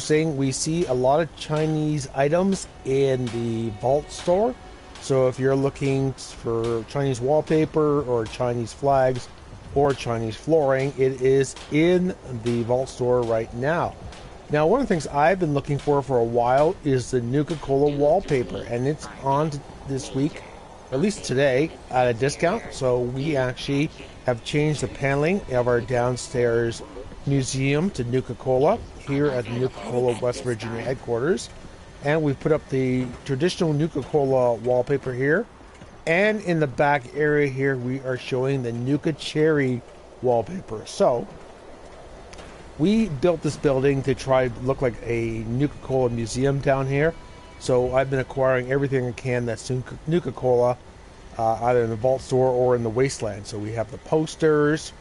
saying we see a lot of Chinese items in the vault store. So if you're looking for Chinese wallpaper or Chinese flags or Chinese flooring, it is in the vault store right now. Now, one of the things I've been looking for for a while is the Nuka Cola wallpaper, and it's on this week, at least today, at a discount. So we actually have changed the paneling of our downstairs museum to Nuka Cola here at the Nuka Cola West Virginia headquarters. And we've put up the traditional Nuka Cola wallpaper here. And in the back area here, we are showing the Nuka Cherry wallpaper. So, we built this building to try to look like a Nuka Cola museum down here. So, I've been acquiring everything I can that's Nuka Cola, uh, either in the vault store or in the wasteland. So, we have the posters,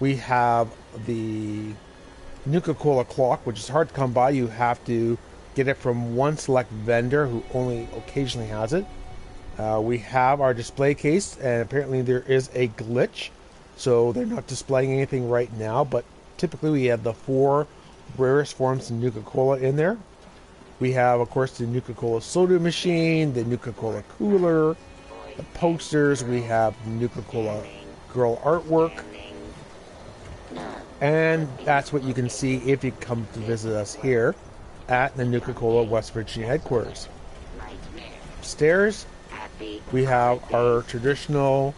we have the Nuka Cola clock, which is hard to come by. You have to get it from one select vendor who only occasionally has it. Uh, we have our display case, and apparently there is a glitch, so they're not displaying anything right now. But typically, we have the four rarest forms of Nuka Cola in there. We have, of course, the Nuka Cola soda machine, the Nuka Cola cooler, the posters. We have Nuka Cola girl artwork. And that's what you can see if you come to visit us here at the Nuka Cola West Virginia headquarters. Upstairs, we have our traditional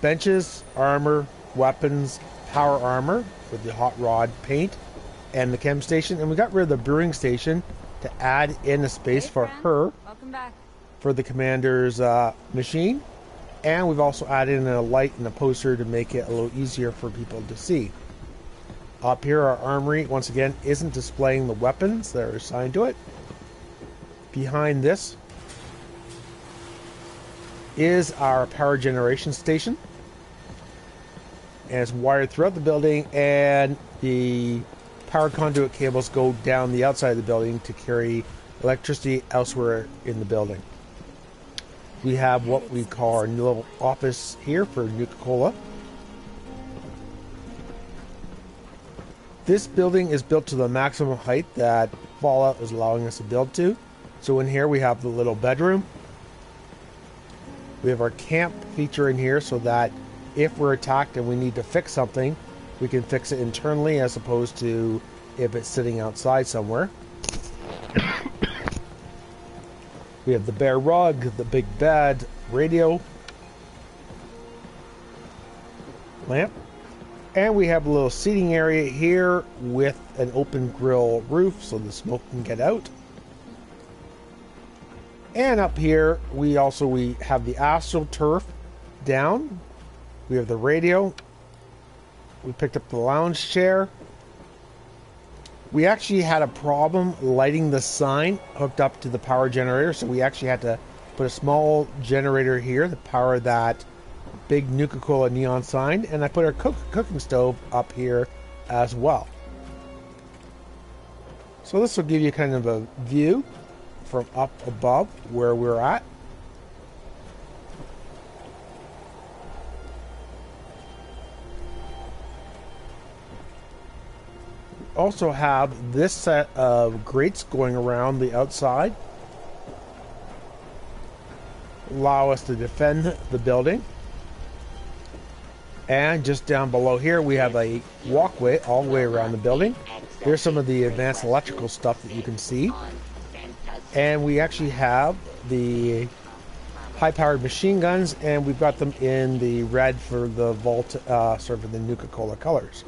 benches, armor, weapons, power armor with the hot rod paint, and the chem station. And we got rid of the brewing station to add in a space for her for the commander's uh, machine. And we've also added in a light and a poster to make it a little easier for people to see. Up here, our armory, once again, isn't displaying the weapons that are assigned to it. Behind this is our power generation station. And it's wired throughout the building, and the power conduit cables go down the outside of the building to carry electricity elsewhere in the building. We have what we call our new office here for Nuka Cola. This building is built to the maximum height that Fallout is allowing us to build to. So in here we have the little bedroom. We have our camp feature in here so that if we're attacked and we need to fix something, we can fix it internally as opposed to if it's sitting outside somewhere. We have the bear rug, the big bed, radio, lamp, and we have a little seating area here with an open grill roof so the smoke can get out. And up here, we also we have the AstroTurf down. We have the radio. We picked up the lounge chair. We actually had a problem lighting the sign hooked up to the power generator, so we actually had to put a small generator here to power that big Nuka Cola neon sign, and I put our cook cooking stove up here as well. So this will give you kind of a view from up above where we're at. Also have this set of grates going around the outside. Allow us to defend the building. And just down below here, we have a walkway all the way around the building. Here's some of the advanced electrical stuff that you can see. And we actually have the high-powered machine guns, and we've got them in the red for the Vault, uh, sort of the Nuka Cola colors.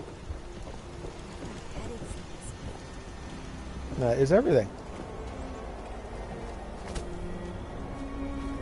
That is everything.